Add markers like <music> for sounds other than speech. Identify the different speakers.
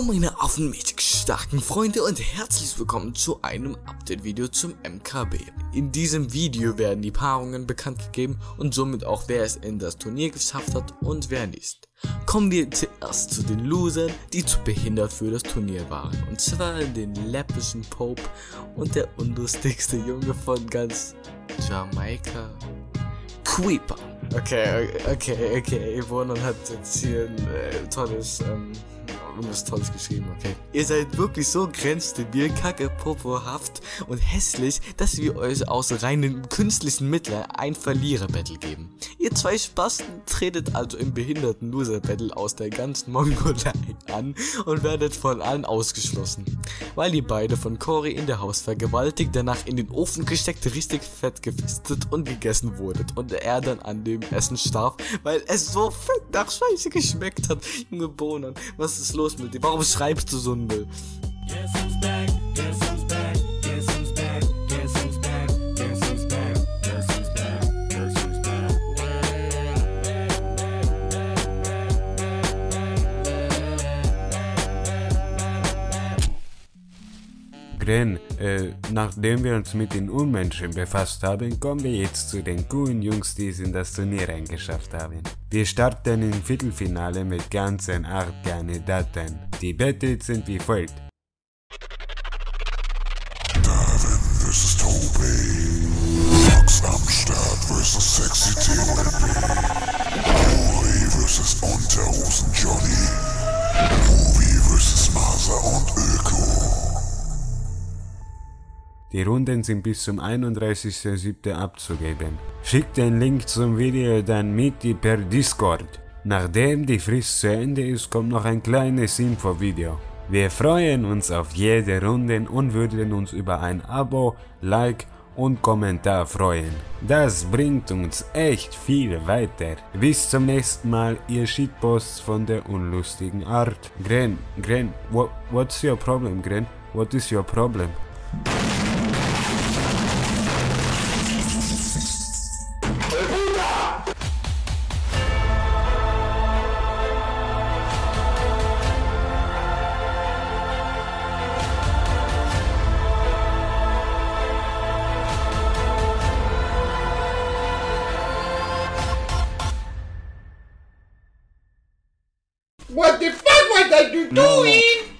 Speaker 1: Hallo meine affenmäßig starken Freunde und herzlich willkommen zu einem Update-Video zum MKB. In diesem Video werden die Paarungen bekannt gegeben und somit auch wer es in das Turnier geschafft hat und wer nicht. Kommen wir zuerst zu den Losern, die zu behindert für das Turnier waren. Und zwar den läppischen Pope und der unlustigste Junge von ganz Jamaika, Creeper. Okay, okay, okay, Wonan hat jetzt hier ein äh, tolles ähm, irgendwas Tolles geschrieben, okay. Ihr seid wirklich so grenzdebil, kacke, popohaft und hässlich, dass wir euch aus reinen künstlichen Mitteln ein Verlierer-Battle geben. Ihr zwei Spasten tretet also im behinderten Loser-Battle aus der ganzen Mongolei <laughs> an und werdet von allen ausgeschlossen. Weil ihr beide von Cory in der Haus vergewaltigt, danach in den Ofen gesteckt, richtig fett gefistet und gegessen wurdet und er dann an dem Essen starb, weil es so fett nach Scheiße geschmeckt hat. Junge Bohnen, was ist los dir? Warum schreibst du so einen Müll?
Speaker 2: Gren, äh, nachdem wir uns mit den Unmenschen befasst haben, kommen wir jetzt zu den coolen Jungs, die es in das Turnier eingeschafft haben. Wir starten im Viertelfinale mit ganzen acht Kandidaten. Die Battles sind wie folgt. Die Runden sind bis zum 31.07. abzugeben. Schickt den Link zum Video dann mit per Discord. Nachdem die Frist zu Ende ist, kommt noch ein kleines Info-Video. Wir freuen uns auf jede Runde und würden uns über ein Abo, Like und Kommentar freuen. Das bringt uns echt viel weiter. Bis zum nächsten Mal, ihr Shitposts von der unlustigen Art. Gren, Gren, what, what's your problem, Gren? What is your problem? What the fuck was I doing? No.